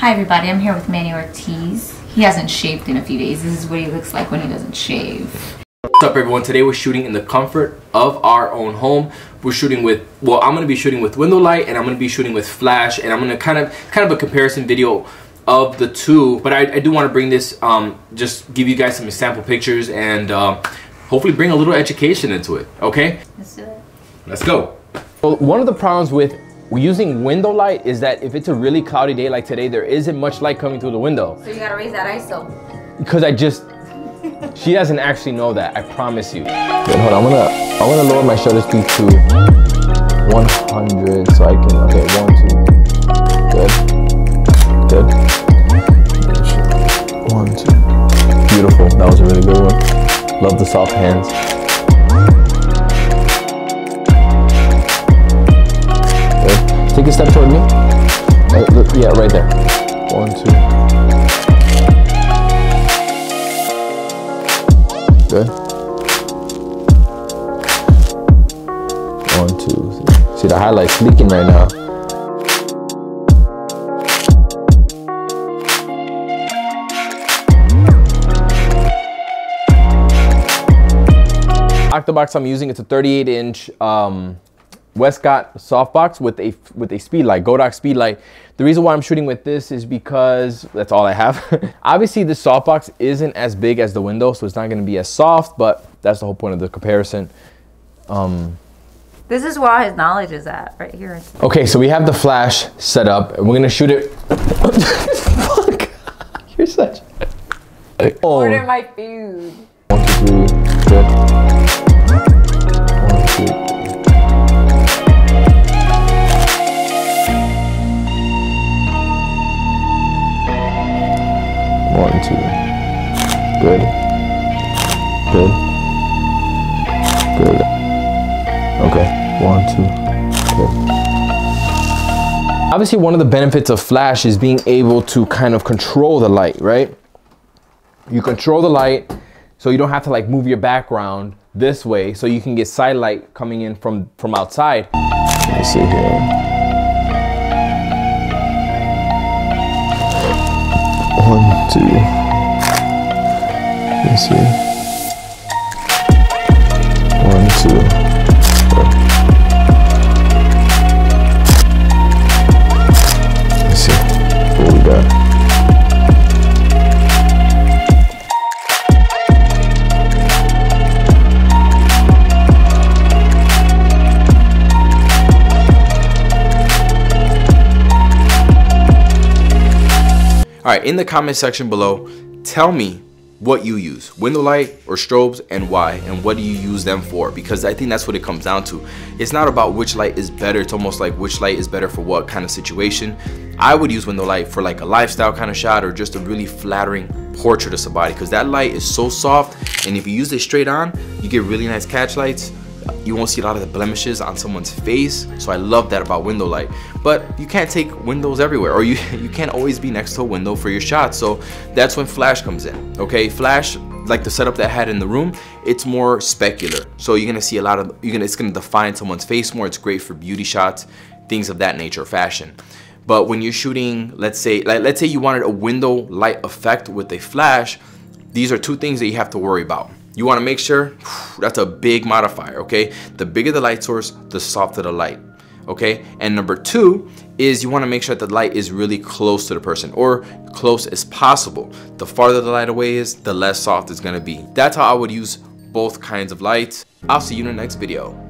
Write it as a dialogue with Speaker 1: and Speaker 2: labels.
Speaker 1: Hi everybody, I'm here with Manny Ortiz. He hasn't shaved in a few days. This is what he looks like when he doesn't shave.
Speaker 2: What's up everyone? Today we're shooting in the comfort of our own home. We're shooting with, well I'm going to be shooting with window light and I'm going to be shooting with flash and I'm going to kind of, kind of a comparison video of the two. But I, I do want to bring this, um, just give you guys some sample pictures and uh, hopefully bring a little education into it, okay?
Speaker 1: Let's do it.
Speaker 2: Let's go. Well, one of the problems with using window light is that if it's a really cloudy day like today, there isn't much light coming through the window.
Speaker 1: So you gotta raise that ISO.
Speaker 2: Because I just, she doesn't actually know that, I promise you.
Speaker 3: Wait, hold on, I'm gonna, I'm gonna lower my shutter speed to 100 so I can, okay, one, two, good, good. One, two, beautiful, that was a really good one. Love the soft hands. Take a step toward me. Uh, look, yeah, right there. One, two. Good. One, two. See the highlights leaking right now.
Speaker 2: Octobox I'm using, it's a 38 inch um, Westcott softbox with a with a speed light, Godox speed light. The reason why I'm shooting with this is because that's all I have. Obviously, the softbox isn't as big as the window, so it's not going to be as soft. But that's the whole point of the comparison. Um,
Speaker 1: This is where all his knowledge is at, right here.
Speaker 2: okay, so we have the flash set up, and we're gonna shoot it. Fuck, you're such. Oh.
Speaker 1: Order my food.
Speaker 3: One, two, three. One, two. Good. Good. Good. Okay. One, two. Good.
Speaker 2: Obviously, one of the benefits of flash is being able to kind of control the light, right? You control the light so you don't have to like move your background this way so you can get side light coming in from from outside.
Speaker 3: Let me see here. One, two. Let me see. One, two.
Speaker 2: All right, in the comment section below, tell me what you use, window light or strobes and why, and what do you use them for? Because I think that's what it comes down to. It's not about which light is better, it's almost like which light is better for what kind of situation. I would use window light for like a lifestyle kind of shot or just a really flattering portrait of somebody because that light is so soft and if you use it straight on, you get really nice catch lights you won't see a lot of the blemishes on someone's face. So i love that about window light. But you can't take windows everywhere or you you can't always be next to a window for your shot so that's when flash comes in okay? Flash like the setup that I had in the room it's more specular. So you're gonna see a lot of you're gonna it's gonna define someone's face more. It's great for beauty shots things of that nature fashion. But when you're shooting let's say like let's say you wanted a window light effect with a flash these are two things that you have to worry about you want to make sure that's a big modifier okay? The bigger the light source the softer the light okay? And number two is you want to make sure that the light is really close to the person or close as possible. The farther the light away is the less soft it's going to be. That's how i would use both kinds of lights. I'll see you in the next video